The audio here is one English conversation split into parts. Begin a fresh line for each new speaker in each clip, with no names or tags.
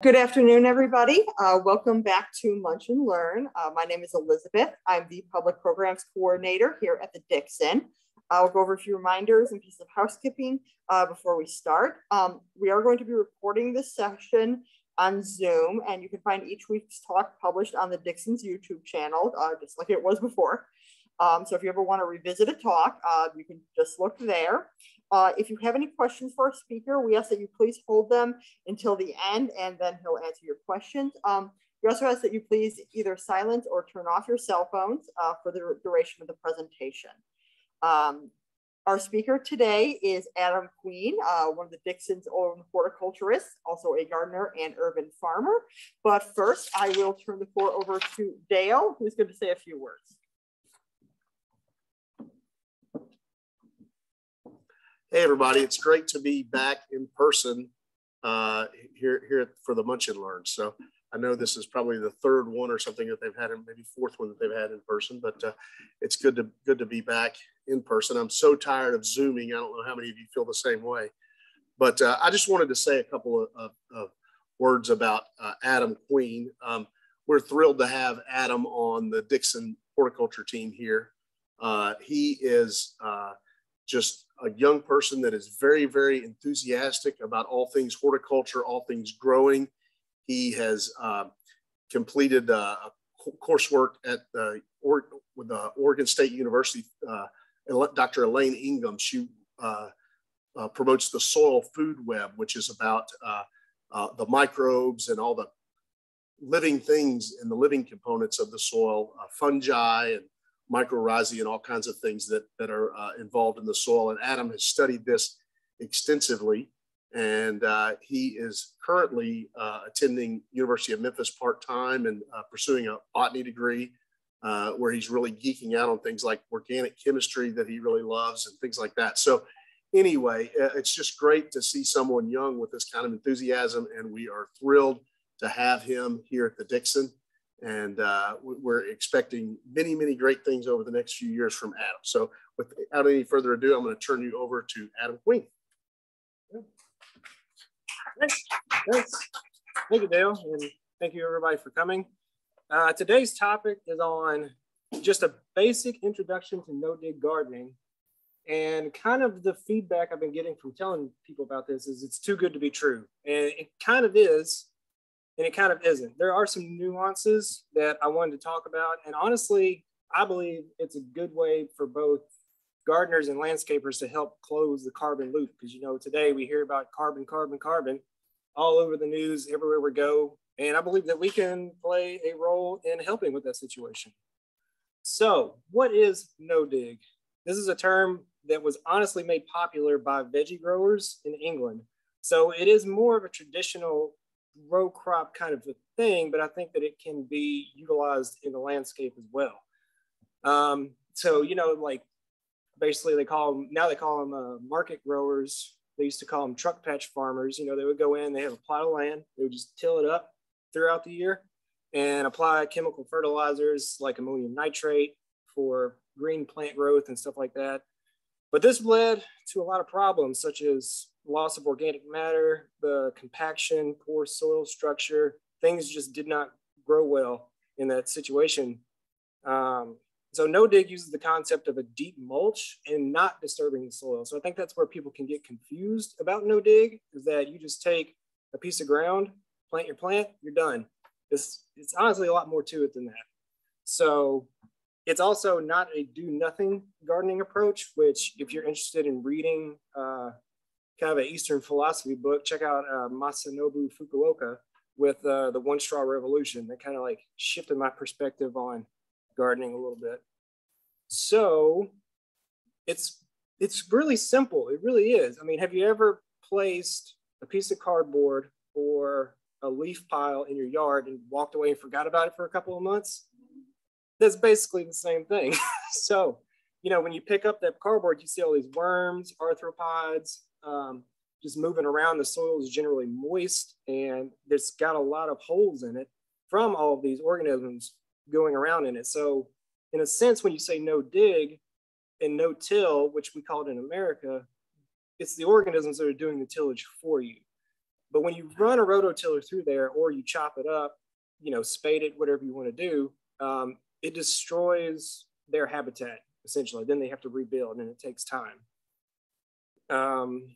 Good afternoon, everybody. Uh, welcome back to Munch and Learn. Uh, my name is Elizabeth. I'm the Public Programs Coordinator here at the Dixon. I'll go over a few reminders and pieces of housekeeping uh, before we start. Um, we are going to be recording this session on Zoom, and you can find each week's talk published on the Dixon's YouTube channel, uh, just like it was before. Um, so if you ever want to revisit a talk, uh, you can just look there. Uh, if you have any questions for our speaker, we ask that you please hold them until the end and then he'll answer your questions. Um, we also ask that you please either silence or turn off your cell phones uh, for the duration of the presentation. Um, our speaker today is Adam Queen, uh, one of the Dixon's own horticulturists, also a gardener and urban farmer. But first, I will turn the floor over to Dale, who's going to say a few words.
Hey, everybody. It's great to be back in person uh, here, here for the Munch and Learn. So I know this is probably the third one or something that they've had, and maybe fourth one that they've had in person, but uh, it's good to good to be back in person. I'm so tired of Zooming. I don't know how many of you feel the same way, but uh, I just wanted to say a couple of, of, of words about uh, Adam Queen. Um, we're thrilled to have Adam on the Dixon horticulture team here. Uh, he is uh, just a young person that is very, very enthusiastic about all things horticulture, all things growing. He has uh, completed uh, coursework at the or, with the Oregon State University. Uh, Dr. Elaine Ingham, she uh, uh, promotes the soil food web, which is about uh, the microbes and all the living things and the living components of the soil, fungi and mycorrhizae and all kinds of things that, that are uh, involved in the soil. And Adam has studied this extensively. And uh, he is currently uh, attending University of Memphis part-time and uh, pursuing a botany degree uh, where he's really geeking out on things like organic chemistry that he really loves and things like that. So anyway, uh, it's just great to see someone young with this kind of enthusiasm. And we are thrilled to have him here at the Dixon and uh, we're expecting many, many great things over the next few years from Adam. So without any further ado, I'm going to turn you over to Adam Queen.
Thanks. Thanks. Thank you, Dale, and thank you everybody for coming. Uh, today's topic is on just a basic introduction to no-dig gardening. And kind of the feedback I've been getting from telling people about this is it's too good to be true. And it kind of is, and it kind of isn't. There are some nuances that I wanted to talk about. And honestly, I believe it's a good way for both gardeners and landscapers to help close the carbon loop. Because, you know, today we hear about carbon, carbon, carbon all over the news, everywhere we go. And I believe that we can play a role in helping with that situation. So, what is no dig? This is a term that was honestly made popular by veggie growers in England. So, it is more of a traditional row crop kind of a thing, but I think that it can be utilized in the landscape as well. Um, so, you know, like basically they call them, now they call them uh, market growers. They used to call them truck patch farmers. You know, they would go in, they have a plot of land, they would just till it up throughout the year and apply chemical fertilizers like ammonium nitrate for green plant growth and stuff like that. But this led to a lot of problems such as loss of organic matter, the compaction, poor soil structure, things just did not grow well in that situation. Um, so no dig uses the concept of a deep mulch and not disturbing the soil. So I think that's where people can get confused about no dig is that you just take a piece of ground, plant your plant, you're done. It's, it's honestly a lot more to it than that. So it's also not a do nothing gardening approach, which if you're interested in reading uh, kind of an Eastern philosophy book. Check out uh, Masanobu Fukuoka with uh, the One Straw Revolution. That kind of like shifted my perspective on gardening a little bit. So it's it's really simple. It really is. I mean, have you ever placed a piece of cardboard or a leaf pile in your yard and walked away and forgot about it for a couple of months? That's basically the same thing. so, you know, when you pick up that cardboard, you see all these worms, arthropods, um, just moving around. The soil is generally moist and it's got a lot of holes in it from all of these organisms going around in it. So, in a sense, when you say no dig and no till, which we call it in America, it's the organisms that are doing the tillage for you. but when you run a rototiller through there or you chop it up, you know, spade it, whatever you want to do, um, it destroys their habitat essentially. Then they have to rebuild and it takes time. Um,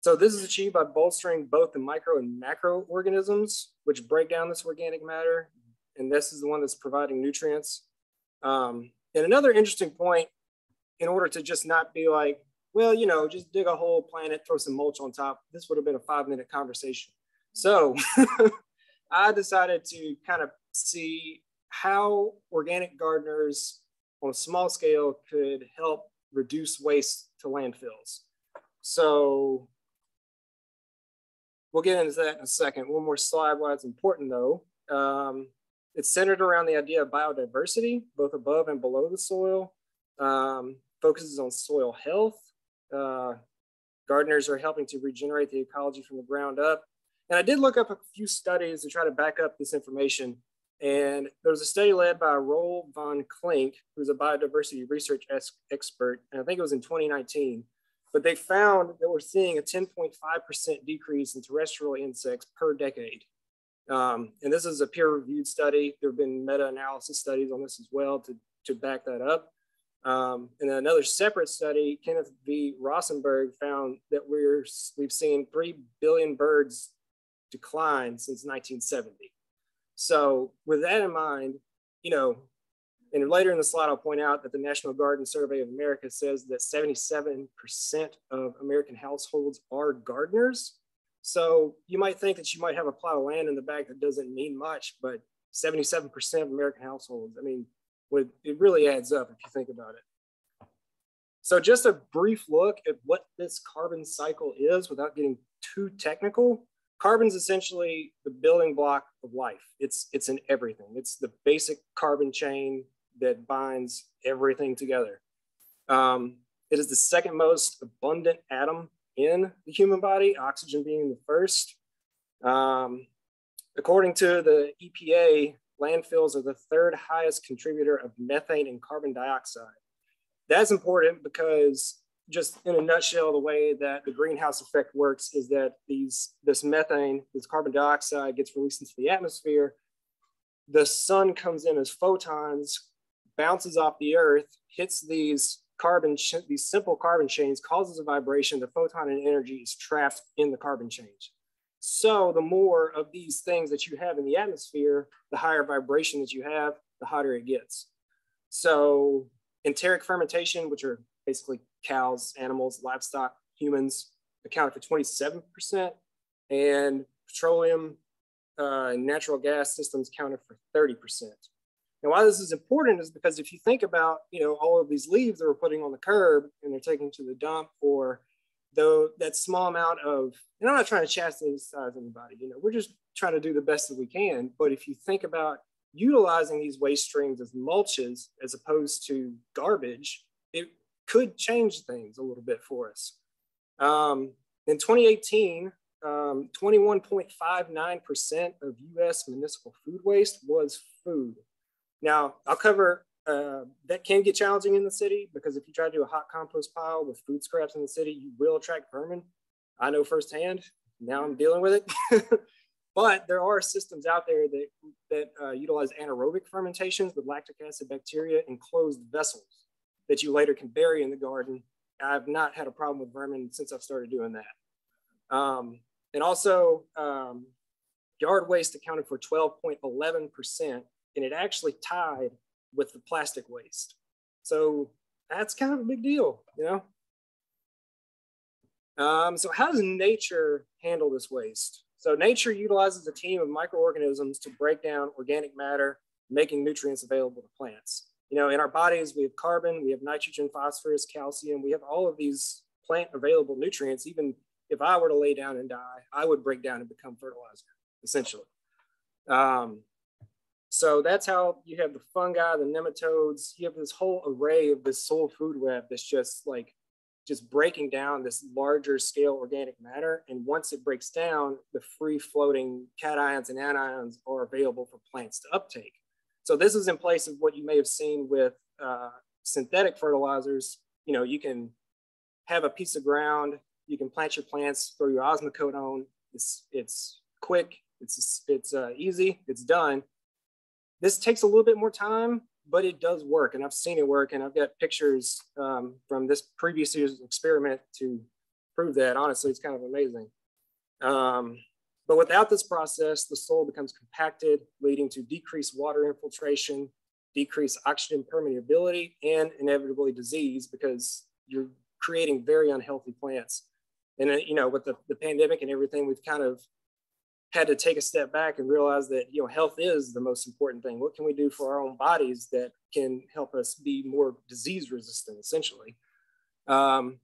so this is achieved by bolstering both the micro and macro organisms, which break down this organic matter. And this is the one that's providing nutrients. Um, and another interesting point, in order to just not be like, well, you know, just dig a hole, plant it, throw some mulch on top, this would have been a five minute conversation. So I decided to kind of see how organic gardeners on a small scale could help reduce waste to landfills. So we'll get into that in a second. One more slide why it's important though. Um, it's centered around the idea of biodiversity, both above and below the soil, um, focuses on soil health. Uh, gardeners are helping to regenerate the ecology from the ground up. And I did look up a few studies to try to back up this information. And there was a study led by Roel van Klink, who's a biodiversity research expert, and I think it was in 2019. But they found that we're seeing a 10.5% decrease in terrestrial insects per decade. Um, and this is a peer-reviewed study. There have been meta-analysis studies on this as well to, to back that up. Um, and then another separate study, Kenneth V. Rosenberg found that we're, we've seen 3 billion birds decline since 1970. So with that in mind, you know, and later in the slide, I'll point out that the National Garden Survey of America says that 77% of American households are gardeners. So you might think that you might have a plot of land in the back that doesn't mean much, but 77% of American households, I mean, it really adds up if you think about it. So just a brief look at what this carbon cycle is without getting too technical. Carbon's essentially the building block of life. It's, it's in everything. It's the basic carbon chain that binds everything together. Um, it is the second most abundant atom in the human body, oxygen being the first. Um, according to the EPA, landfills are the third highest contributor of methane and carbon dioxide. That's important because just in a nutshell, the way that the greenhouse effect works is that these this methane, this carbon dioxide gets released into the atmosphere. The sun comes in as photons, bounces off the earth, hits these carbon, these simple carbon chains, causes a vibration. The photon and energy is trapped in the carbon chains. So the more of these things that you have in the atmosphere, the higher vibration that you have, the hotter it gets. So enteric fermentation, which are basically cows, animals, livestock, humans, accounted for 27%, and petroleum uh, natural gas systems accounted for 30%. And why this is important is because if you think about, you know, all of these leaves that we're putting on the curb and they're taking to the dump or though that small amount of, and I'm not trying to chastise anybody, you know, we're just trying to do the best that we can. But if you think about utilizing these waste streams as mulches as opposed to garbage, could change things a little bit for us. Um, in 2018, um, 21.59% of US municipal food waste was food. Now, I'll cover uh, that can get challenging in the city because if you try to do a hot compost pile with food scraps in the city, you will attract vermin. I know firsthand. Now I'm dealing with it. but there are systems out there that, that uh, utilize anaerobic fermentations with lactic acid bacteria in closed vessels that you later can bury in the garden. I've not had a problem with vermin since I've started doing that. Um, and also, um, yard waste accounted for 12.11% and it actually tied with the plastic waste. So that's kind of a big deal, you know? Um, so how does nature handle this waste? So nature utilizes a team of microorganisms to break down organic matter, making nutrients available to plants. You know, in our bodies, we have carbon, we have nitrogen, phosphorus, calcium, we have all of these plant available nutrients. Even if I were to lay down and die, I would break down and become fertilizer, essentially. Um, so that's how you have the fungi, the nematodes, you have this whole array of this soil food web that's just like just breaking down this larger scale organic matter. And once it breaks down, the free floating cations and anions are available for plants to uptake. So this is in place of what you may have seen with uh, synthetic fertilizers. You know, you can have a piece of ground, you can plant your plants, throw your osmocote on, It's, it's quick, it's, it's uh, easy, it's done. This takes a little bit more time, but it does work. And I've seen it work. And I've got pictures um, from this previous year's experiment to prove that. Honestly, it's kind of amazing. Um, but without this process, the soil becomes compacted, leading to decreased water infiltration, decreased oxygen permeability, and inevitably disease because you're creating very unhealthy plants. And, uh, you know, with the, the pandemic and everything, we've kind of had to take a step back and realize that, you know, health is the most important thing. What can we do for our own bodies that can help us be more disease resistant, essentially? Um,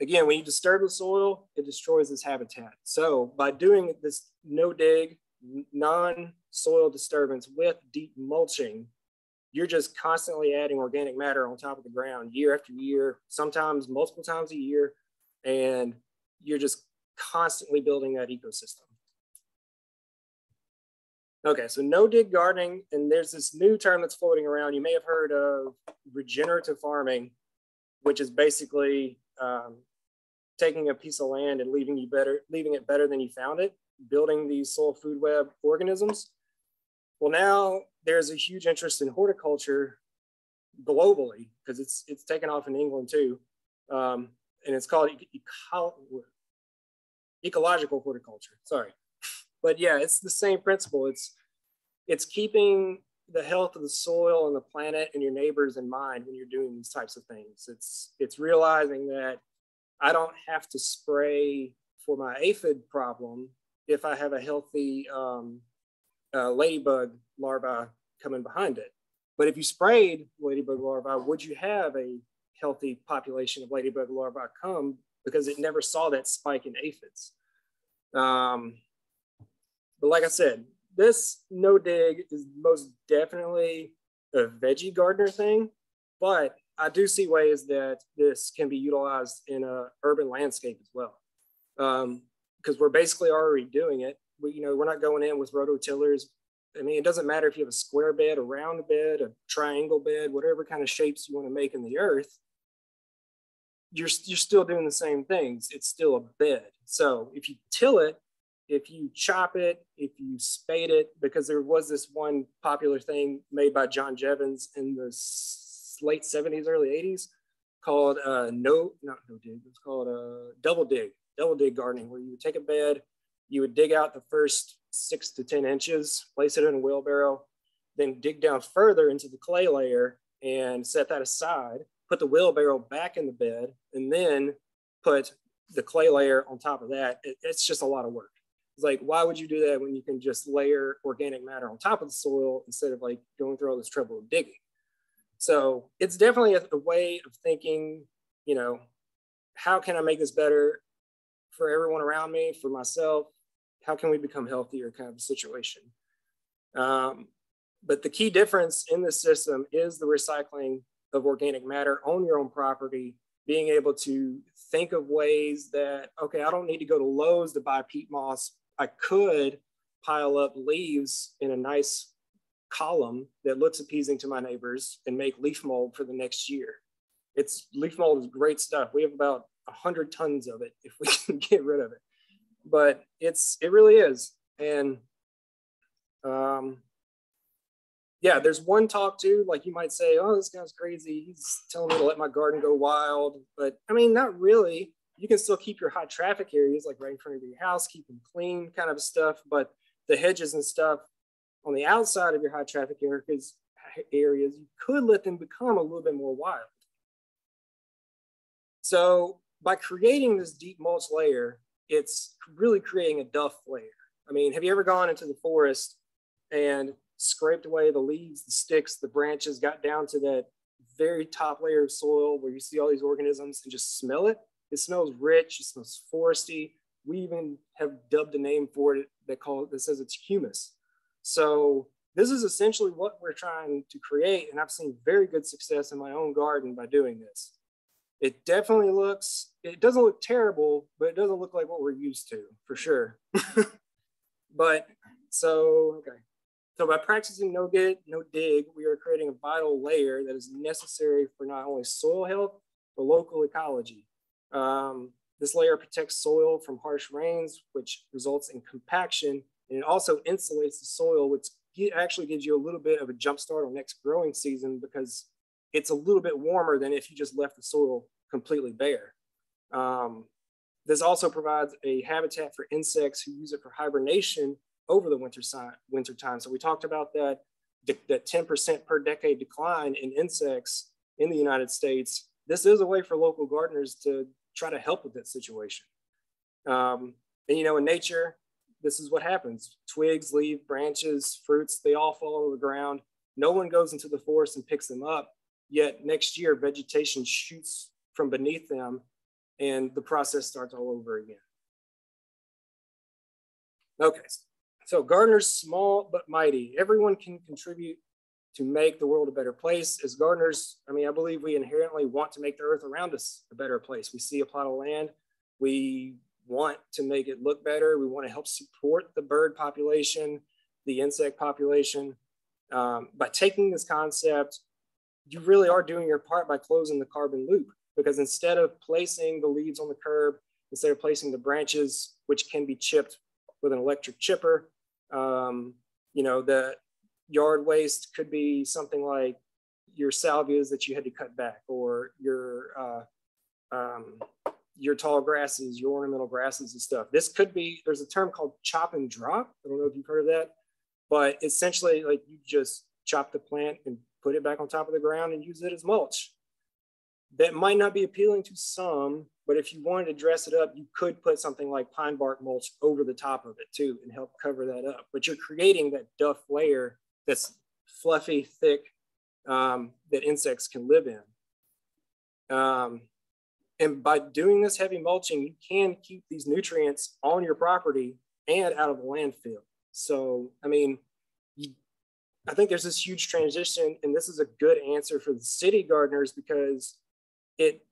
again, when you disturb the soil, it destroys its habitat. So by doing this no dig, non soil disturbance with deep mulching, you're just constantly adding organic matter on top of the ground year after year, sometimes multiple times a year, and you're just constantly building that ecosystem. Okay, so no dig gardening, and there's this new term that's floating around. You may have heard of regenerative farming, which is basically um, taking a piece of land and leaving you better, leaving it better than you found it, building these soil food web organisms. Well, now there's a huge interest in horticulture globally because it's it's taken off in England too, um, and it's called eco ecological horticulture. Sorry, but yeah, it's the same principle. It's it's keeping the health of the soil and the planet and your neighbors in mind when you're doing these types of things. It's it's realizing that I don't have to spray for my aphid problem if I have a healthy um, uh, ladybug larva coming behind it. But if you sprayed ladybug larvae, would you have a healthy population of ladybug larvae come because it never saw that spike in aphids? Um, but like I said, this no dig is most definitely a veggie gardener thing, but I do see ways that this can be utilized in a urban landscape as well. Because um, we're basically already doing it. We, you know, we're not going in with rototillers. I mean, it doesn't matter if you have a square bed, a round bed, a triangle bed, whatever kind of shapes you want to make in the earth. You're, you're still doing the same things. It's still a bed. So if you till it, if you chop it, if you spade it, because there was this one popular thing made by John Jeavons in the late 70s, early 80s called uh, no, not no dig, it's called uh, double dig, double dig gardening, where you would take a bed, you would dig out the first six to 10 inches, place it in a wheelbarrow, then dig down further into the clay layer and set that aside, put the wheelbarrow back in the bed, and then put the clay layer on top of that. It, it's just a lot of work. It's like, why would you do that when you can just layer organic matter on top of the soil instead of like going through all this trouble of digging? So it's definitely a, a way of thinking, you know, how can I make this better for everyone around me, for myself? How can we become healthier kind of situation? Um, but the key difference in the system is the recycling of organic matter on your own property, being able to think of ways that, okay, I don't need to go to Lowe's to buy peat moss. I could pile up leaves in a nice column that looks appeasing to my neighbors and make leaf mold for the next year. It's leaf mold is great stuff. We have about a hundred tons of it if we can get rid of it. But it's it really is. And um yeah, there's one talk too, like you might say, oh, this guy's crazy. He's telling me to let my garden go wild. But I mean, not really. You can still keep your high traffic areas like right in front of your house, keep them clean kind of stuff. But the hedges and stuff, on the outside of your high traffic areas, areas, you could let them become a little bit more wild. So by creating this deep mulch layer, it's really creating a duff layer. I mean, have you ever gone into the forest and scraped away the leaves, the sticks, the branches, got down to that very top layer of soil where you see all these organisms and just smell it? It smells rich, it smells foresty. We even have dubbed a name for it that call it that says it's humus. So this is essentially what we're trying to create. And I've seen very good success in my own garden by doing this. It definitely looks, it doesn't look terrible, but it doesn't look like what we're used to for sure. but so, okay. So by practicing no get, no dig, we are creating a vital layer that is necessary for not only soil health, but local ecology. Um, this layer protects soil from harsh rains, which results in compaction, and it also insulates the soil, which actually gives you a little bit of a jump start on next growing season because it's a little bit warmer than if you just left the soil completely bare. Um, this also provides a habitat for insects who use it for hibernation over the winter, winter time. So we talked about that, that 10% per decade decline in insects in the United States. This is a way for local gardeners to try to help with that situation. Um, and you know, in nature, this is what happens. Twigs, leaves, branches, fruits, they all fall to the ground. No one goes into the forest and picks them up. Yet next year, vegetation shoots from beneath them and the process starts all over again. Okay, so gardeners small but mighty. Everyone can contribute to make the world a better place. As gardeners, I mean, I believe we inherently want to make the earth around us a better place. We see a plot of land, we want to make it look better. We want to help support the bird population, the insect population. Um, by taking this concept, you really are doing your part by closing the carbon loop because instead of placing the leaves on the curb, instead of placing the branches, which can be chipped with an electric chipper, um, you know, the yard waste could be something like your salvias that you had to cut back or your uh, um, your tall grasses, your ornamental grasses and stuff. This could be, there's a term called chop and drop. I don't know if you've heard of that, but essentially like you just chop the plant and put it back on top of the ground and use it as mulch. That might not be appealing to some, but if you wanted to dress it up, you could put something like pine bark mulch over the top of it too and help cover that up. But you're creating that duff layer that's fluffy, thick, um, that insects can live in. Um, and by doing this heavy mulching, you can keep these nutrients on your property and out of the landfill. So, I mean, you, I think there's this huge transition, and this is a good answer for the city gardeners because it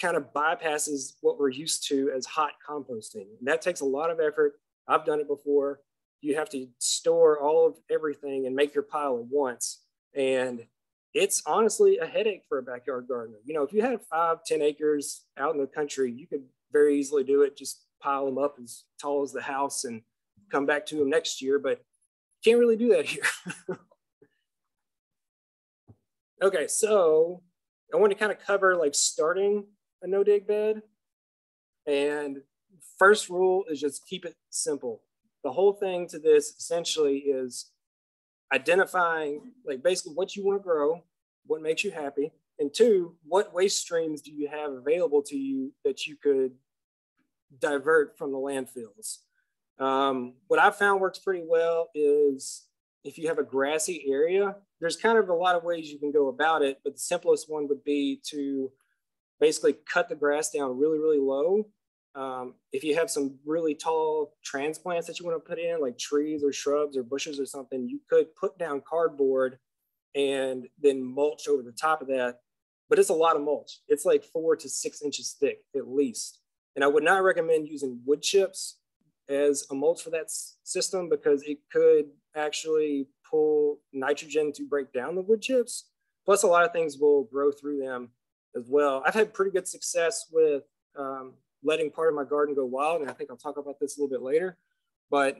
kind of bypasses what we're used to as hot composting. And that takes a lot of effort. I've done it before. You have to store all of everything and make your pile at once. And it's honestly a headache for a backyard gardener. You know, if you had five, 10 acres out in the country, you could very easily do it. Just pile them up as tall as the house and come back to them next year, but can't really do that here. okay, so I want to kind of cover like starting a no dig bed. And first rule is just keep it simple. The whole thing to this essentially is identifying like basically what you want to grow, what makes you happy, and two, what waste streams do you have available to you that you could divert from the landfills? Um, what I found works pretty well is if you have a grassy area, there's kind of a lot of ways you can go about it, but the simplest one would be to basically cut the grass down really, really low um, if you have some really tall transplants that you want to put in, like trees or shrubs or bushes or something, you could put down cardboard and then mulch over the top of that. But it's a lot of mulch. It's like four to six inches thick at least. And I would not recommend using wood chips as a mulch for that system because it could actually pull nitrogen to break down the wood chips. Plus, a lot of things will grow through them as well. I've had pretty good success with um, letting part of my garden go wild. And I think I'll talk about this a little bit later, but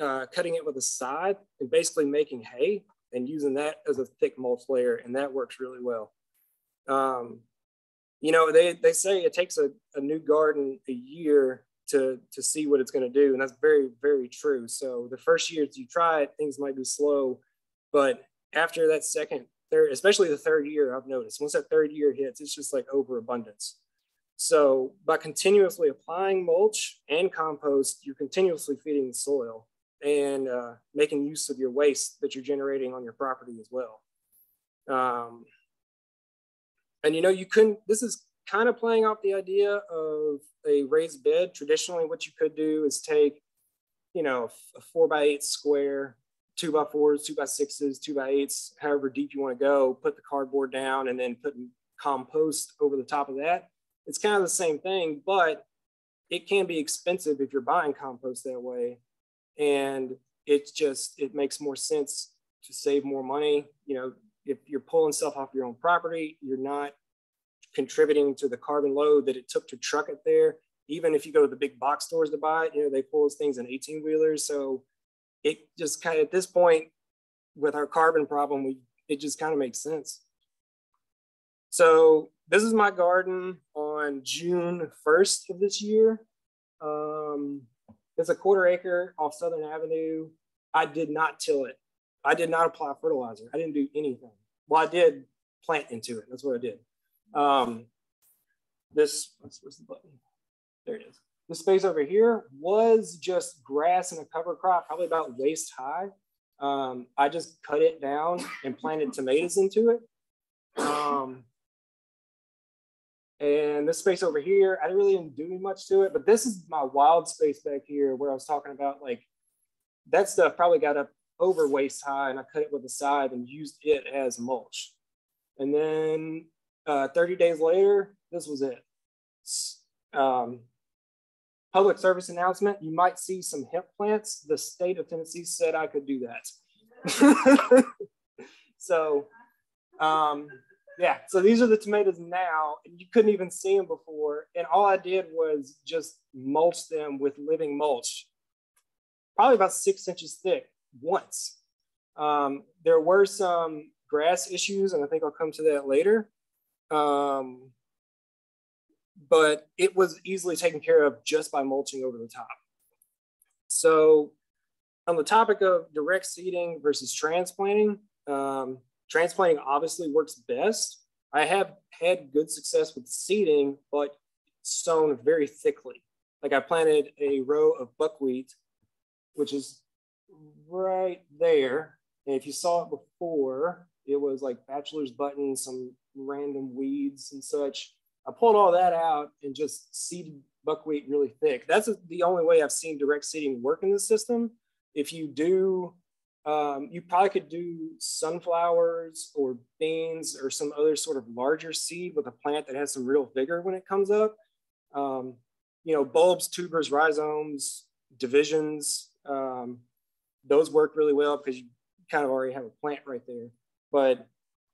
uh, cutting it with a scythe and basically making hay and using that as a thick mulch layer. And that works really well. Um, you know, they, they say it takes a, a new garden a year to, to see what it's going to do. And that's very, very true. So the first years you try it, things might be slow, but after that second, third, especially the third year, I've noticed once that third year hits, it's just like overabundance. So by continuously applying mulch and compost, you're continuously feeding the soil and uh, making use of your waste that you're generating on your property as well. Um, and you know, you couldn't, this is kind of playing off the idea of a raised bed. Traditionally, what you could do is take, you know, a four by eight square, two by fours, two by sixes, two by eights, however deep you want to go, put the cardboard down and then put compost over the top of that it's kind of the same thing, but it can be expensive if you're buying compost that way. And it's just, it makes more sense to save more money. You know, if you're pulling stuff off your own property, you're not contributing to the carbon load that it took to truck it there. even if you go to the big box stores to buy it, you know, they pull those things in 18 wheelers. So it just kind of at this point with our carbon problem, we it just kind of makes sense. So this is my garden on June 1st of this year. Um, it's a quarter acre off Southern Avenue. I did not till it. I did not apply fertilizer. I didn't do anything. Well, I did plant into it. That's what I did. Um, this, where's the button? There it is. The space over here was just grass and a cover crop, probably about waist high. Um, I just cut it down and planted tomatoes into it. Um, and this space over here, I didn't really do much to it, but this is my wild space back here where I was talking about like that stuff probably got up over waist high and I cut it with a scythe and used it as mulch. And then uh, 30 days later, this was it. Um, public service announcement, you might see some hemp plants. The state of Tennessee said I could do that. so um, yeah, so these are the tomatoes now. And you couldn't even see them before. And all I did was just mulch them with living mulch, probably about six inches thick once. Um, there were some grass issues, and I think I'll come to that later. Um, but it was easily taken care of just by mulching over the top. So on the topic of direct seeding versus transplanting, um, Transplanting obviously works best. I have had good success with seeding, but sown very thickly. Like I planted a row of buckwheat, which is right there. And if you saw it before, it was like bachelor's button, some random weeds and such. I pulled all that out and just seeded buckwheat really thick. That's the only way I've seen direct seeding work in the system. If you do um, you probably could do sunflowers or beans or some other sort of larger seed with a plant that has some real vigor when it comes up. Um, you know, bulbs, tubers, rhizomes, divisions, um, those work really well because you kind of already have a plant right there. But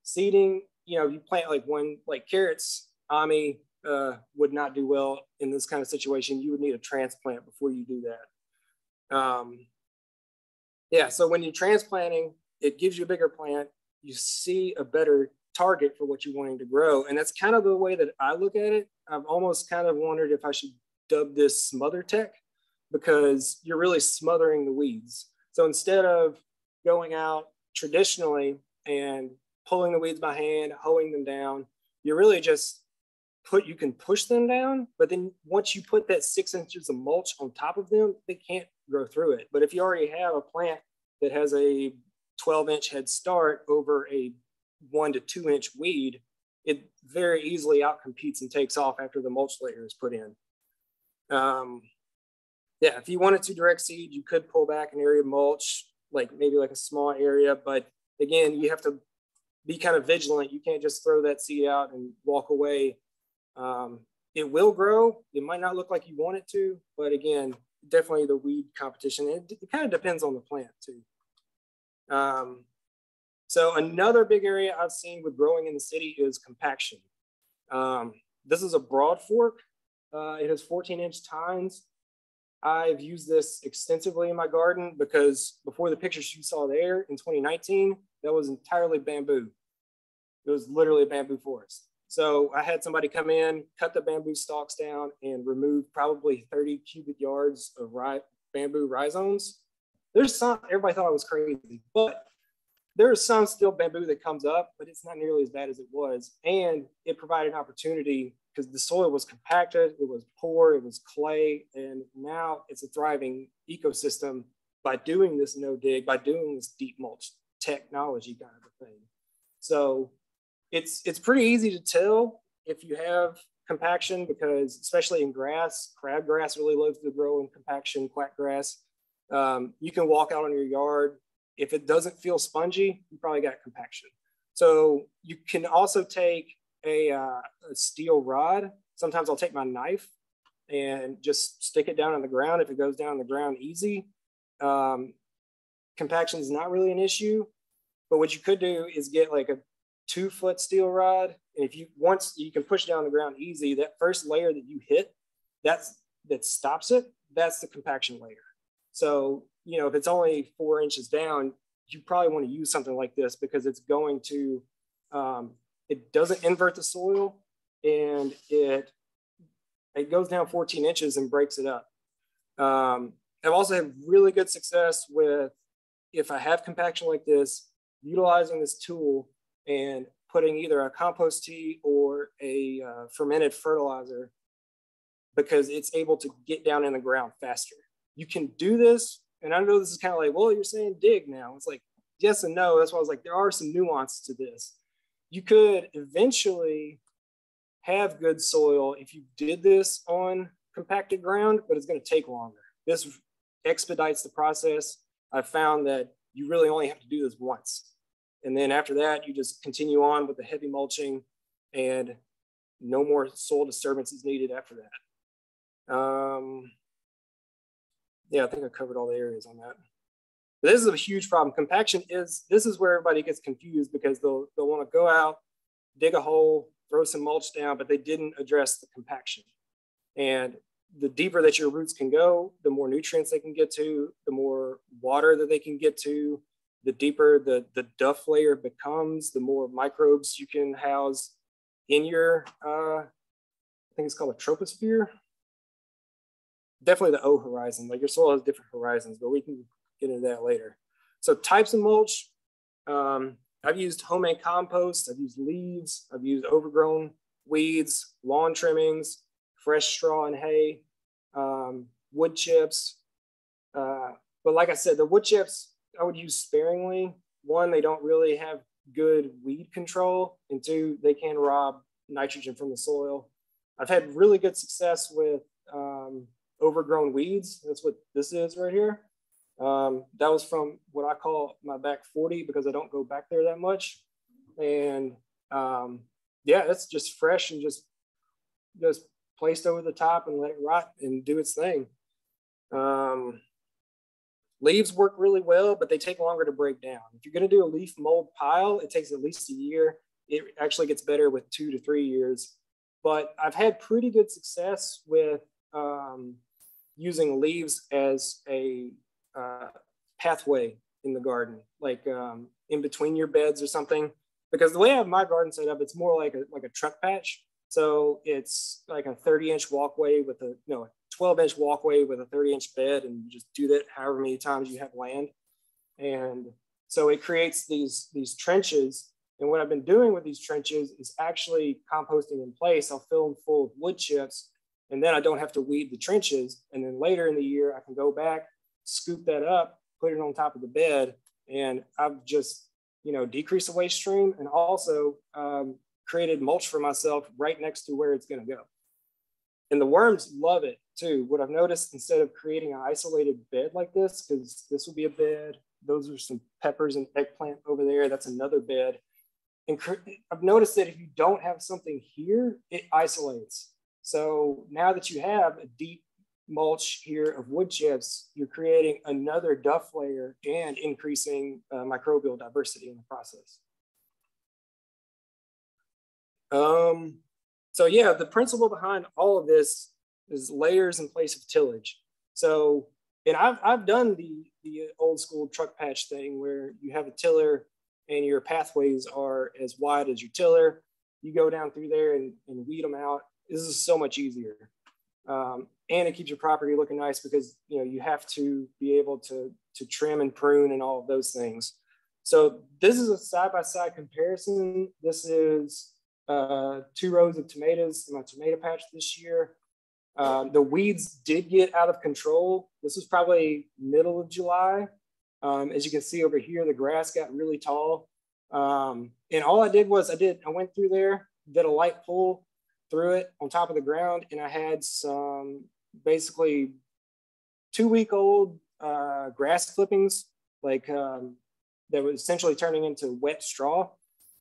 seeding, you know, you plant like one, like carrots, Ami uh, would not do well in this kind of situation. You would need a transplant before you do that. Um, yeah, so when you're transplanting, it gives you a bigger plant. You see a better target for what you're wanting to grow. And that's kind of the way that I look at it. I've almost kind of wondered if I should dub this smother tech because you're really smothering the weeds. So instead of going out traditionally and pulling the weeds by hand, hoeing them down, you're really just put, you can push them down, but then once you put that six inches of mulch on top of them, they can't grow through it. But if you already have a plant that has a 12 inch head start over a one to two inch weed, it very easily outcompetes and takes off after the mulch layer is put in. Um, yeah, if you wanted to direct seed, you could pull back an area of mulch, like maybe like a small area, but again, you have to be kind of vigilant. You can't just throw that seed out and walk away. Um, it will grow. It might not look like you want it to, but again, definitely the weed competition. It, it kind of depends on the plant too. Um, so another big area I've seen with growing in the city is compaction. Um, this is a broad fork. Uh, it has 14 inch tines. I've used this extensively in my garden because before the pictures you saw there in 2019, that was entirely bamboo. It was literally a bamboo forest. So I had somebody come in, cut the bamboo stalks down and remove probably 30 cubic yards of ri bamboo rhizomes. There's some, everybody thought I was crazy, but there's some still bamboo that comes up, but it's not nearly as bad as it was. And it provided an opportunity because the soil was compacted, it was poor, it was clay, and now it's a thriving ecosystem by doing this no dig, by doing this deep mulch technology kind of a thing. So it's it's pretty easy to tell if you have compaction because especially in grass, crabgrass really loves to grow in compaction, quackgrass. Um, you can walk out on your yard. If it doesn't feel spongy, you probably got compaction. So you can also take a, uh, a steel rod. Sometimes I'll take my knife and just stick it down on the ground. If it goes down on the ground easy, um, compaction is not really an issue. But what you could do is get like a two foot steel rod. And if you once you can push down the ground easy, that first layer that you hit, that's that stops it, that's the compaction layer. So, you know, if it's only four inches down, you probably want to use something like this because it's going to, um, it doesn't invert the soil and it, it goes down 14 inches and breaks it up. Um, I've also had really good success with, if I have compaction like this, utilizing this tool and putting either a compost tea or a uh, fermented fertilizer because it's able to get down in the ground faster. You can do this, and I know this is kind of like, well, you're saying dig now. It's like, yes and no. That's why I was like, there are some nuance to this. You could eventually have good soil if you did this on compacted ground, but it's going to take longer. This expedites the process. I found that you really only have to do this once. And then after that, you just continue on with the heavy mulching and no more soil disturbance is needed after that. Um, yeah, I think I covered all the areas on that. But this is a huge problem. Compaction is, this is where everybody gets confused because they'll, they'll want to go out, dig a hole, throw some mulch down, but they didn't address the compaction. And the deeper that your roots can go, the more nutrients they can get to, the more water that they can get to, the deeper the, the duff layer becomes, the more microbes you can house in your, uh, I think it's called a troposphere. Definitely the O horizon, like your soil has different horizons, but we can get into that later. So types of mulch, um, I've used homemade compost, I've used leaves, I've used overgrown weeds, lawn trimmings, fresh straw and hay, um, wood chips. Uh, but like I said, the wood chips I would use sparingly. One, they don't really have good weed control, and two, they can rob nitrogen from the soil. I've had really good success with um, overgrown weeds. That's what this is right here. Um, that was from what I call my back 40 because I don't go back there that much. And um, yeah, it's just fresh and just just placed over the top and let it rot and do its thing. Um, leaves work really well, but they take longer to break down. If you're going to do a leaf mold pile, it takes at least a year. It actually gets better with two to three years. But I've had pretty good success with um, using leaves as a uh, pathway in the garden, like um, in between your beds or something. Because the way I have my garden set up, it's more like a like a truck patch. So it's like a 30 inch walkway with a no 12 inch walkway with a 30 inch bed, and just do that however many times you have land. And so it creates these these trenches. And what I've been doing with these trenches is actually composting in place. I'll fill them full of wood chips, and then I don't have to weed the trenches. And then later in the year, I can go back, scoop that up, put it on top of the bed, and I've just you know decreased the waste stream and also um, created mulch for myself right next to where it's going to go. And the worms love it too. What I've noticed instead of creating an isolated bed like this, because this will be a bed, those are some peppers and eggplant over there, that's another bed. And I've noticed that if you don't have something here, it isolates. So now that you have a deep mulch here of wood chips, you're creating another duff layer and increasing uh, microbial diversity in the process. Um, so yeah, the principle behind all of this is layers in place of tillage. So, and I've, I've done the, the old school truck patch thing where you have a tiller and your pathways are as wide as your tiller. You go down through there and, and weed them out. This is so much easier. Um, and it keeps your property looking nice because you know you have to be able to to trim and prune and all of those things. So this is a side by side comparison. This is uh, two rows of tomatoes in my tomato patch this year. Um, the weeds did get out of control. This was probably middle of July. Um, as you can see over here, the grass got really tall. Um, and all I did was I did, I went through there, did a light pull through it on top of the ground, and I had some basically two week old uh, grass clippings, like um, that was essentially turning into wet straw.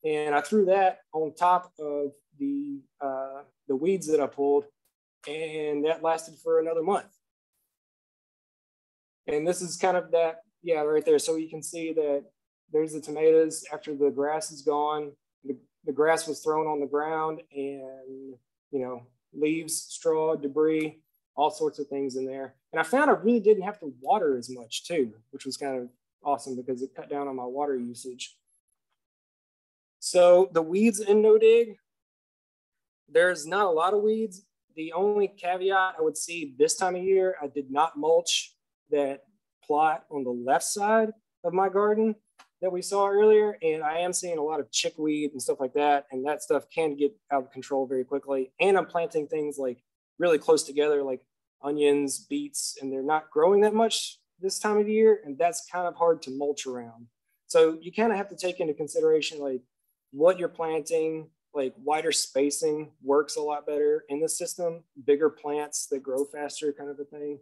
And I threw that on top of the, uh, the weeds that I pulled and that lasted for another month. And this is kind of that, yeah, right there. So you can see that there's the tomatoes after the grass is gone. The, the grass was thrown on the ground and, you know, leaves, straw, debris. all sorts of things in there. And I found I really didn't have to water as much too, which was kind of awesome because it cut down on my water usage. So the weeds in no dig, there's not a lot of weeds. The only caveat I would see this time of year, I did not mulch that plot on the left side of my garden that we saw earlier. And I am seeing a lot of chickweed and stuff like that. And that stuff can get out of control very quickly. And I'm planting things like really close together, like onions, beets, and they're not growing that much this time of year. And that's kind of hard to mulch around. So you kind of have to take into consideration like what you're planting, like wider spacing works a lot better in the system, bigger plants that grow faster kind of a thing.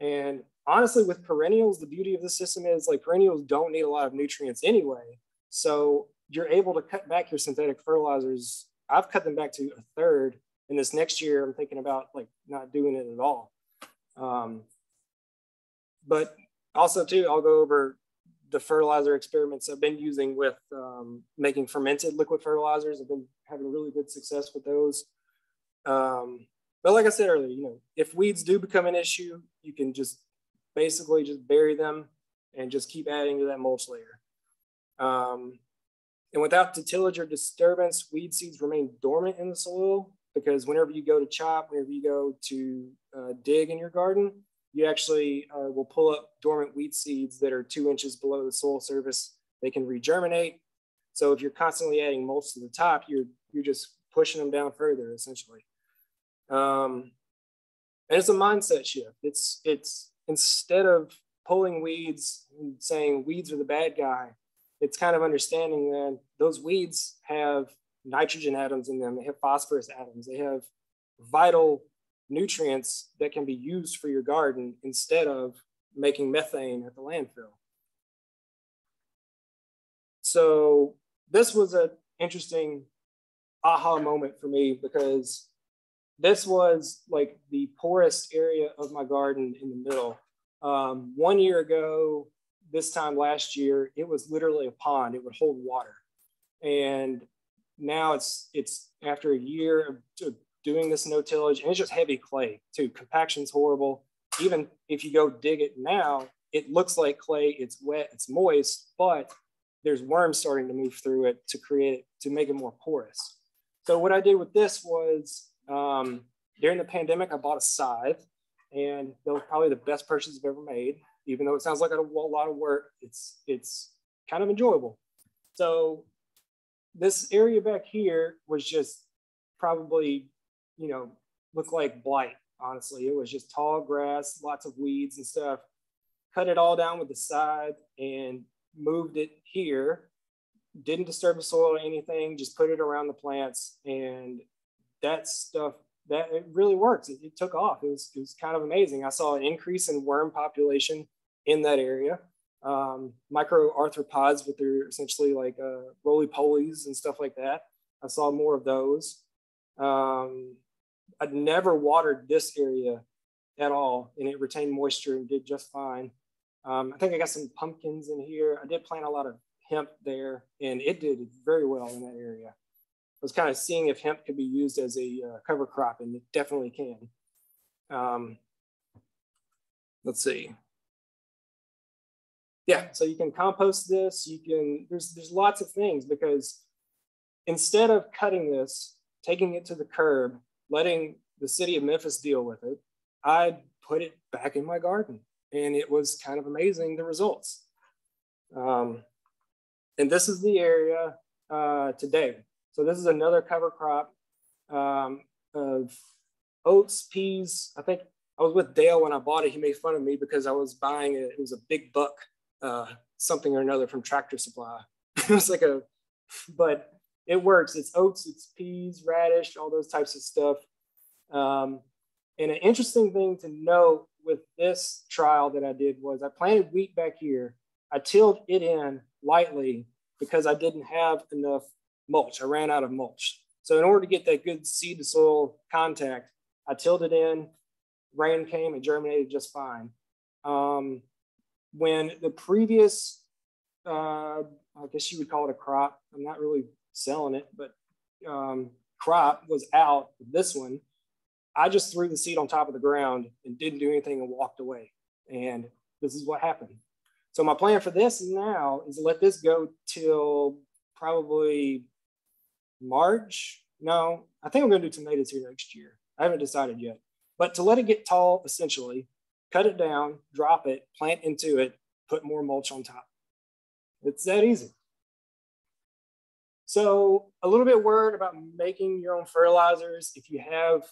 And honestly, with perennials, the beauty of the system is like perennials don't need a lot of nutrients anyway. So you're able to cut back your synthetic fertilizers. I've cut them back to a third. And this next year, I'm thinking about like not doing it at all. Um, but also too, I'll go over the fertilizer experiments I've been using with um, making fermented liquid fertilizers. I've been having really good success with those. Um, but like I said earlier, you know, if weeds do become an issue, you can just basically just bury them and just keep adding to that mulch layer. Um, and without the tillage or disturbance, weed seeds remain dormant in the soil because whenever you go to chop, whenever you go to uh, dig in your garden, you actually uh, will pull up dormant weed seeds that are two inches below the soil surface. They can regerminate. So if you're constantly adding mulch to the top, you're, you're just pushing them down further essentially. Um, and it's a mindset shift. It's, it's instead of pulling weeds and saying weeds are the bad guy, it's kind of understanding that those weeds have nitrogen atoms in them, they have phosphorus atoms, they have vital nutrients that can be used for your garden instead of making methane at the landfill. So this was an interesting aha moment for me because this was like the poorest area of my garden in the middle. Um, one year ago, this time last year, it was literally a pond. It would hold water. And now it's it's after a year of doing this no tillage, and it's just heavy clay too. Compaction's horrible. Even if you go dig it now, it looks like clay. It's wet, it's moist, but there's worms starting to move through it to create it to make it more porous. So what I did with this was um, during the pandemic, I bought a scythe, and that was probably the best purchase I've ever made. Even though it sounds like a, lot of work, it's it's kind of enjoyable. So this area back here was just probably, you know, looked like blight. Honestly, it was just tall grass, lots of weeds and stuff. Cut it all down with the scythe and moved it here. Didn't disturb the soil or anything. Just put it around the plants, and that stuff that it really works. It, it, took off. It was, it was kind of amazing. I saw an increase in worm population in that area. Um, microarthropods with their essentially like uh, roly polies and stuff like that. I saw more of those. Um, I'd never watered this area at all, and it retained moisture and did just fine. Um, I think I got some pumpkins in here. I did plant a lot of hemp there, and it did very well in that area I was kind of seeing if hemp could be used as a uh, cover crop, and it definitely can. Um, let's see. Yeah, so you can compost this. You can, there's, there's lots of things because instead of cutting this, taking it to the curb, letting the city of Memphis deal with it, I put it back in my garden and it was kind of amazing the results. Um, and this is the area uh, today. So this is another cover crop um, of oats, peas. I think I was with Dale when I bought it. He made fun of me because I was buying it. It was a big buck, uh, something or another from Tractor Supply. it was like a, but it works. It's oats, it's peas, radish, all those types of stuff. Um, and an interesting thing to note with this trial that I did was I planted wheat back here. I tilled it in lightly because I didn't have enough mulch. I ran out of mulch. So in order to get that good seed to soil contact, I tilled it in, rain came, and germinated just fine. Um, when the previous, uh, I guess you would call it a crop, I'm not really selling it, but um, crop was out, this one, I just threw the seed on top of the ground and didn't do anything and walked away. And this is what happened. So my plan for this now is let this go till probably March. No, I think I'm going to do tomatoes here next year. I haven't decided yet. But to let it get tall, essentially, cut it down, drop it, plant into it, put more mulch on top. It's that easy. So a little bit word about making your own fertilizers. If you have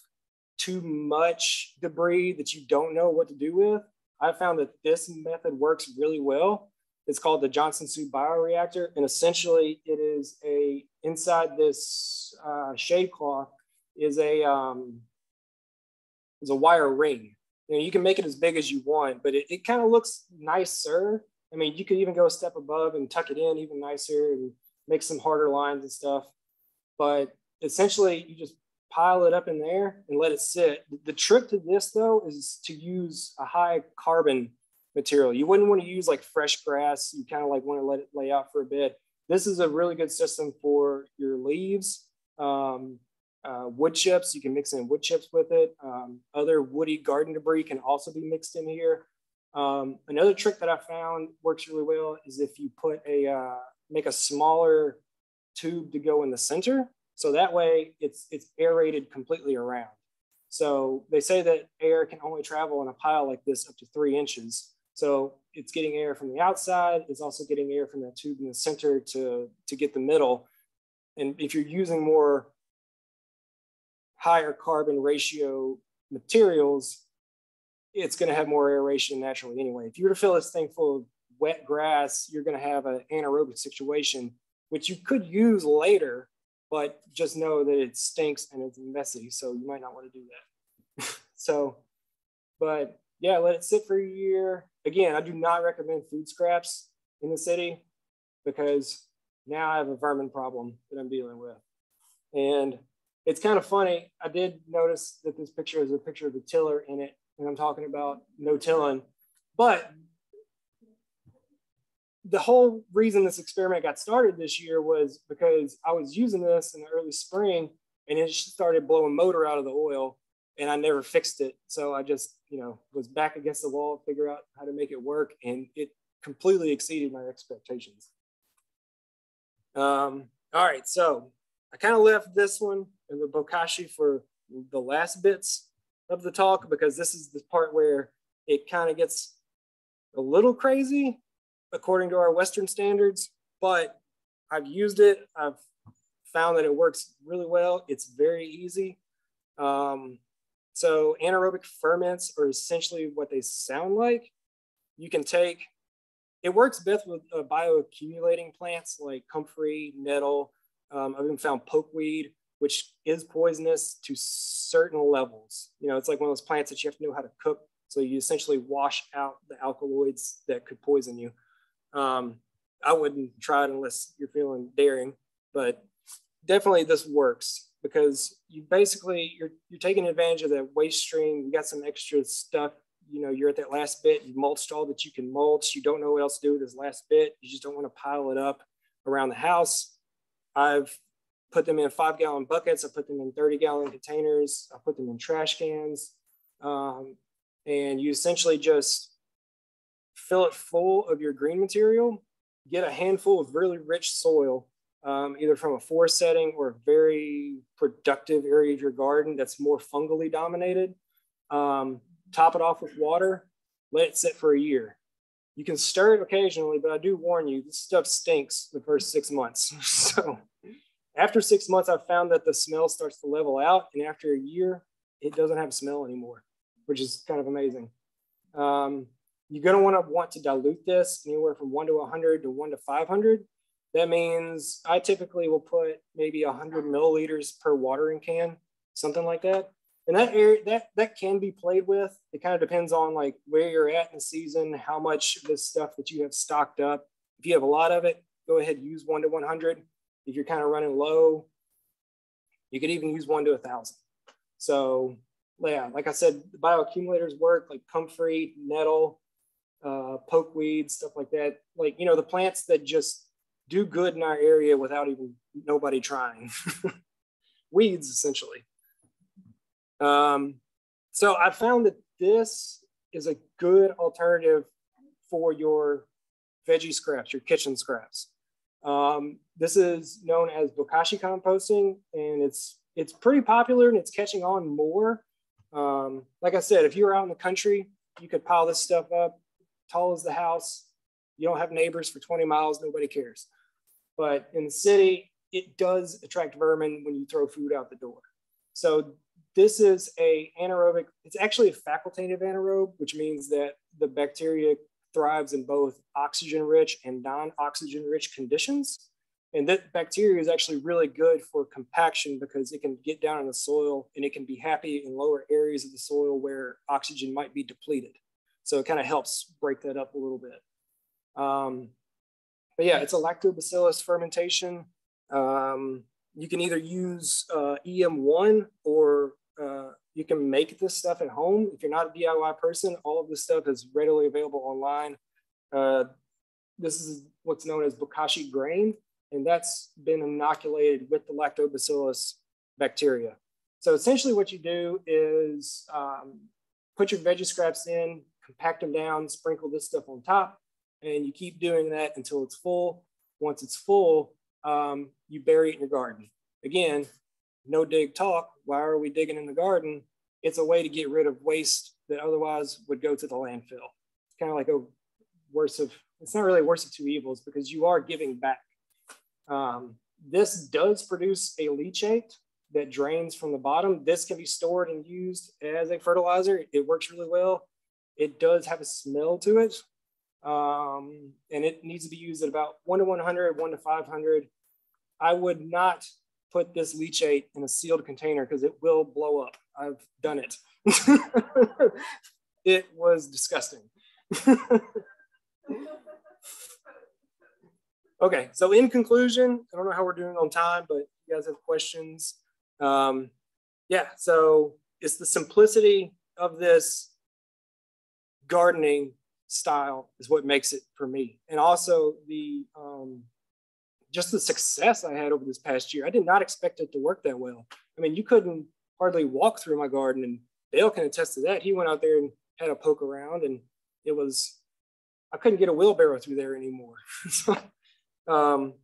too much debris that you don't know what to do with, I found that this method works really well. It's called the Johnson Su bioreactor. And essentially it is a, inside this uh, shade cloth is a, um, is a wire ring. You know, you can make it as big as you want, but it, it kind of looks nicer. I mean, you could even go a step above and tuck it in even nicer and make some harder lines and stuff. But essentially you just pile it up in there and let it sit. The trick to this though is to use a high carbon material. You wouldn't want to use like fresh grass. You kind of like want to let it lay out for a bit. This is a really good system for your leaves, um, uh, wood chips. You can mix in wood chips with it. Um, other woody garden debris can also be mixed in here. Um, another trick that I found works really well is if you put a uh, make a smaller tube to go in the center so that way it's, it's aerated completely around. So they say that air can only travel in a pile like this up to three inches. So it's getting air from the outside. It's also getting air from that tube in the center to, to get the middle. And if you're using more higher carbon ratio materials, it's going to have more aeration naturally anyway. If you were to fill this thing full of wet grass, you're going to have an anaerobic situation, which you could use later but just know that it stinks and it's messy. So you might not want to do that. so, but yeah, let it sit for a year. Again, I do not recommend food scraps in the city because now I have a vermin problem that I'm dealing with. And it's kind of funny. I did notice that this picture is a picture of a tiller in it, and I'm talking about no tilling. But the whole reason this experiment got started this year was because I was using this in the early spring and it started blowing motor out of the oil and I never fixed it. So I just, you know, was back against the wall, to figure out how to make it work. And it completely exceeded my expectations. Um, all right. So I kind of left this one and the Bokashi for the last bits of the talk because this is the part where it kind of gets a little crazy according to our Western standards, but I've used it. I've found that it works really well. It's very easy. Um, so anaerobic ferments are essentially what they sound like. You can take, it works best with uh, bioaccumulating plants like comfrey, nettle. Um, I've even found pokeweed, which is poisonous to certain levels. You know, it's like one of those plants that you have to know how to cook. So you essentially wash out the alkaloids that could poison you. Um, I wouldn't try it unless you're feeling daring, but definitely this works because you basically you're you're taking advantage of that waste stream. You got some extra stuff. You know, you're at that last bit. You mulched all that you can mulch. You don't know what else to do with this last bit. You just don't want to pile it up around the house. I've put them in five gallon buckets. I put them in 30 gallon containers. I put them in trash cans. Um, and you essentially just fill it full of your green material, get a handful of really rich soil, um, either from a forest setting or a very productive area of your garden that's more fungally dominated. Um, top it off with water, let it sit for a year. You can stir it occasionally, but I do warn you, this stuff stinks the first six months. so after six months, I've found that the smell starts to level out. And after a year, it doesn't have a smell anymore, which is kind of amazing. Um, you're going to want to want to dilute this anywhere from 1 to 100 to 1 to 500. That means I typically will put maybe 100 milliliters per watering can, something like that. And that area that that can be played with. It kind of depends on like where you're at in the season, how much of this stuff that you have stocked up. If you have a lot of it, go ahead use 1 to 100. If you're kind of running low, you could even use 1 to a 1000. So yeah, like I said, the bioaccumulators work like comfrey, nettle, uh, pokeweed, stuff like that. Like, you know, the plants that just do good in our area without even nobody trying. Weeds, essentially. Um, so I found that this is a good alternative for your veggie scraps, your kitchen scraps. Um, this is known as bokashi composting, and it's it's pretty popular and it's catching on more. Um, like I said, if you're out in the country, you could pile this stuff up, tall as the house. You don't have neighbors for 20 miles, nobody cares. But in the city, it does attract vermin when you throw food out the door. So this is a anaerobic, it's actually a facultative anaerobe, which means that the bacteria thrives in both oxygen rich and non-oxygen rich conditions. And that bacteria is actually really good for compaction because it can get down in the soil and it can be happy in lower areas of the soil where oxygen might be depleted. So it kind of helps break that up a little bit. Um, but yeah, it's a lactobacillus fermentation. Um, you can either use uh, EM1 or uh, you can make this stuff at home. If you're not a DIY person, all of this stuff is readily available online. Uh, this is what's known as bokashi grain, and that's been inoculated with the lactobacillus bacteria. So essentially what you do is um, put your veggie scraps in, compact them down, sprinkle this stuff on top, and you keep doing that until it's full. Once it's full, um, you bury it in your garden. Again, no dig talk. Why are we digging in the garden? It's a way to get rid of waste that otherwise would go to the landfill. It's kind of like a worse of, it's not really worse of two evils because you are giving back. Um, this does produce a leachate that drains from the bottom. This can be stored and used as a fertilizer. It works really well. It does have a smell to it. Um, and it needs to be used at about one to 100, one to 500. I would not put this leachate in a sealed container because it will blow up. I've done it. it was disgusting. okay, so in conclusion, I don't know how we're doing on time, but you guys have questions. Um, yeah, so it's the simplicity of this gardening style is what makes it for me. And also the um, just the success I had over this past year. I did not expect it to work that well. I mean, you couldn't hardly walk through my garden, and Dale can attest to that. He went out there and had a poke around, and it was I couldn't get a wheelbarrow through there anymore. so, um,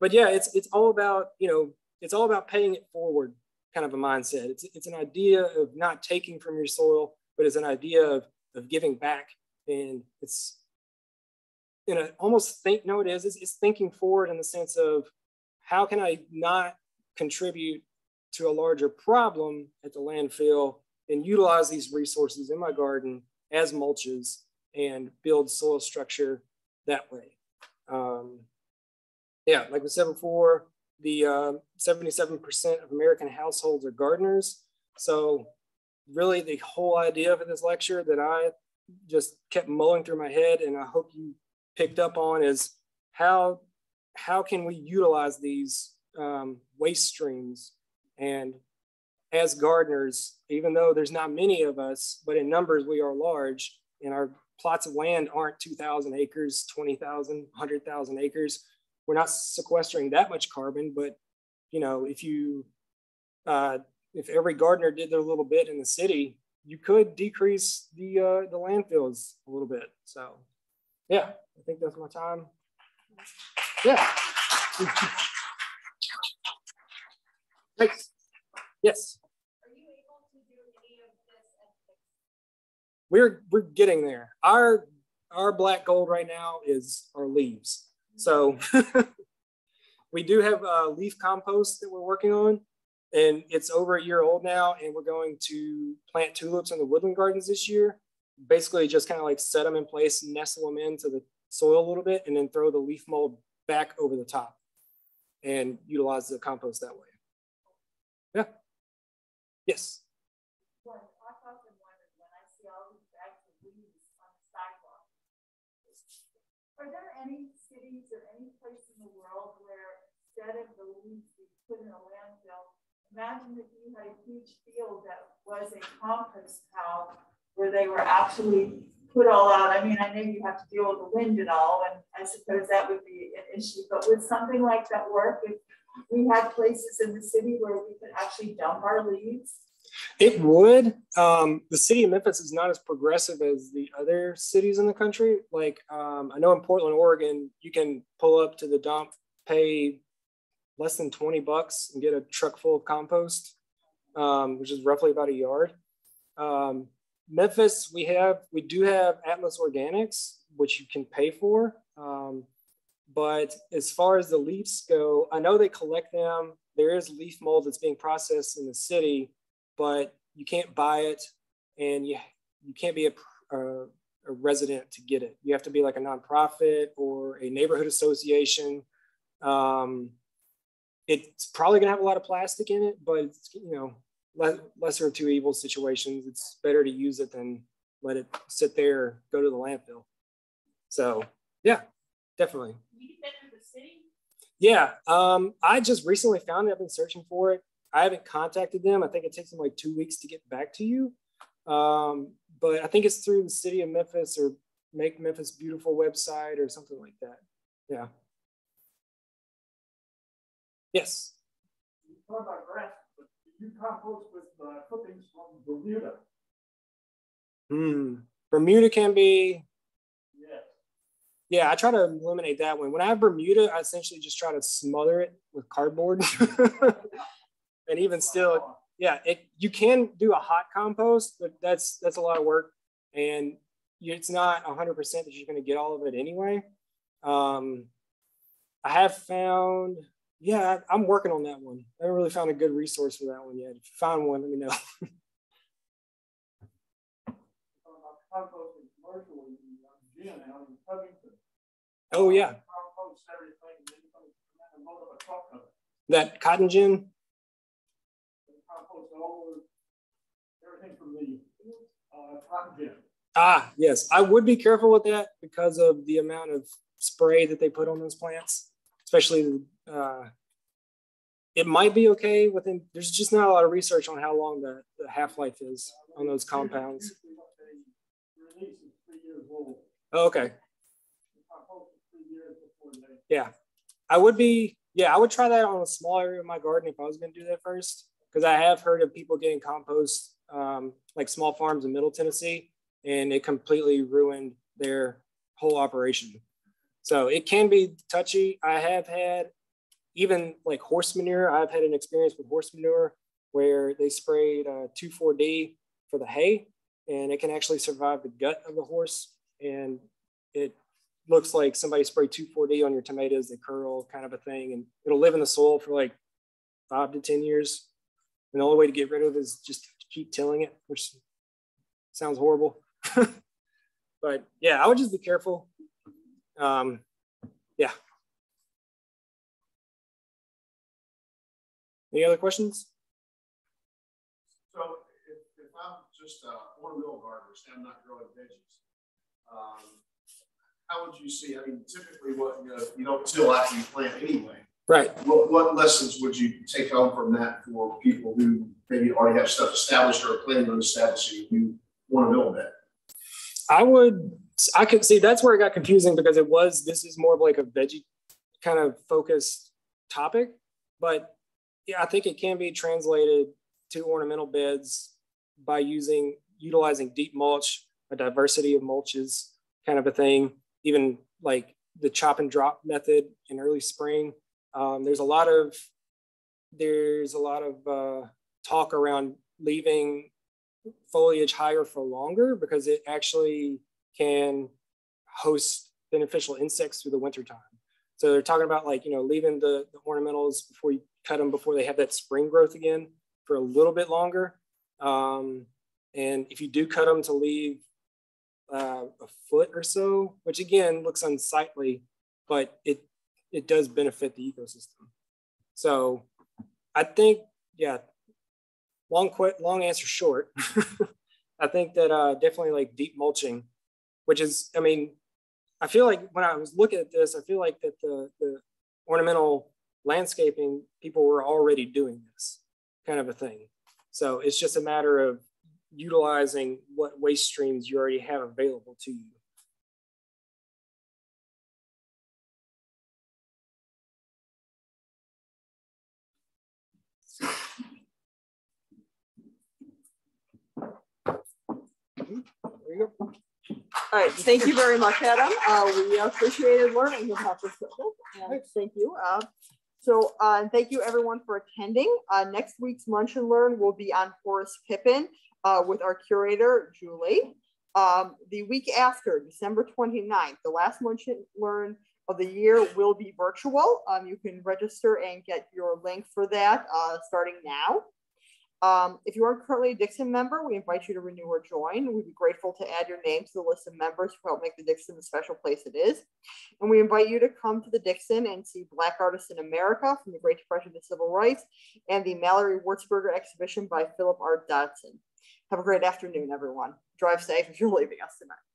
but yeah, it's it's all about you know it's all about paying it forward kind of a mindset. It's it's an idea of not taking from your soil, but it's an idea of of giving back, and it's in a almost think, no, it is, it's, it's thinking forward in the sense of how can I not contribute to a larger problem at the landfill and utilize these resources in my garden as mulches and build soil structure that way. Um, yeah, like we said before, the 77% uh, of American households are gardeners. So really the whole idea for this lecture that I just kept mulling through my head and I hope you picked up on is how how can we utilize these um, waste streams? And as gardeners even though there's not many of us but in numbers we are large and our plots of land aren't 2000 acres 20000 100000 acres we're not sequestering that much carbon but you know if you uh, if every gardener did their little bit in the city you could decrease the uh, the landfills a little bit so yeah I think that's my time. Yeah. Thanks. Yes. We're we're getting there. Our our black gold right now is our leaves. So we do have a leaf compost that we're working on, and it's over a year old now. And we're going to plant tulips in the woodland gardens this year. Basically, just kind of like set them in place, nestle them into the soil a little bit, and then throw the leaf mold back over the top and utilize the compost that way. Yeah. Yes.
Are there any cities or any place in the world where instead of the leaves you put in a landfill, imagine if you had a huge field that was a compost pile where they were actually put all out. I mean, I know you have to deal with the wind and all, and I suppose that would be an issue. But would something like that work if we had places in the city where we could actually dump our leaves
It would. Um, the city of Memphis is not as progressive as the other cities in the country. Like um, I know in Portland, Oregon, you can pull up to the dump, pay less than 20 bucks and get a truck full of compost, um, which is roughly about a yard. Um, Memphis, we have we do have Atlas Organics, which you can pay for. Um, but as far as the leaves go, I know they collect them. There is leaf mold that's being processed in the city, but you can't buy it, and you you can't be a, a, a resident to get it. You have to be like a nonprofit or a neighborhood association. Um, it's probably going to have a lot of plastic in it, but it's, you know, lesser of two evil situations. It's better to use it than let it sit there, go to the landfill. So yeah, definitely. You get that in the city? Yeah, um, I just recently found it. I've been searching for it. I haven't contacted them. I think it takes them like two weeks to get back to you. Um, but I think it's through the city of Memphis or Make Memphis Beautiful website or something like that. Yeah. Yes.
You talk about grass, but you compost with uh, clippings from Bermuda.
Hmm. Bermuda can be.
Yes.
Yeah, I try to eliminate that one. When I have Bermuda, I essentially just try to smother it with cardboard. and even still, yeah, it you can do a hot compost, but that's that's a lot of work, and it's not 100% that you're going to get all of it anyway. Um, I have found yeah, I'm working on that one. I haven't really found a good resource for that one yet. If you find one, let me know. oh yeah. That cotton gin. Ah, yes. I would be careful with that because of the amount of spray that they put on those plants, especially uh, it might be okay within, there's just not a lot of research on how long the, the half-life is on those compounds. Oh, okay. Yeah, I would be, yeah, I would try that on a small area of my garden if I was going to do that first, because I have heard of people getting compost, um, like small farms in Middle Tennessee, and it completely ruined their whole operation. So it can be touchy. I have had even like horse manure, I've had an experience with horse manure where they sprayed uh, 2,4-D for the hay and it can actually survive the gut of the horse. And it looks like somebody sprayed 2,4-D on your tomatoes, they curl kind of a thing. And it'll live in the soil for like five to 10 years. And the only way to get rid of it is just to keep tilling it, which sounds horrible. but yeah, I would just be careful. Um, Any other questions?
So if, if I'm just a ornamental gardener, say I'm not growing veggies, um, how would you see? I mean, typically, what you, know, you don't till after you plant anyway.
Right.
What, what lessons would you take home from that for people who maybe already have stuff established or are planning on establishing who want to build that?
I would, I could see that's where it got confusing because it was, this is more of like a veggie kind of focused topic. But yeah, I think it can be translated to ornamental beds by using utilizing deep mulch, a diversity of mulches, kind of a thing. Even like the chop and drop method in early spring. Um, there's a lot of there's a lot of uh, talk around leaving foliage higher for longer because it actually can host beneficial insects through the wintertime. So they're talking about like, you know, leaving the, the ornamentals before you cut them before they have that spring growth again for a little bit longer. Um, and if you do cut them to leave uh, a foot or so, which again looks unsightly, but it it does benefit the ecosystem. So I think, yeah, long quit, long answer short. I think that uh, definitely like deep mulching, which is, I mean, I feel like when I was looking at this, I feel like that the, the ornamental landscaping, people were already doing this kind of a thing. So it's just a matter of utilizing what waste streams you already have available to you. There you go.
All right, thank you very much, Adam. Uh, we appreciated learning about this. And thank you. Uh, so, uh, thank you everyone for attending. Uh, next week's Munch and Learn will be on Horace Pippin uh, with our curator, Julie. Um, the week after, December 29th, the last Munch and Learn of the year will be virtual. Um, you can register and get your link for that uh, starting now. Um, if you aren't currently a Dixon member, we invite you to renew or join. We'd be grateful to add your name to the list of members who help make the Dixon the special place it is. And we invite you to come to the Dixon and see Black Artists in America from the Great Depression to Civil Rights and the Mallory Wurzburger exhibition by Philip R. Dodson. Have a great afternoon, everyone. Drive safe if you're leaving us tonight.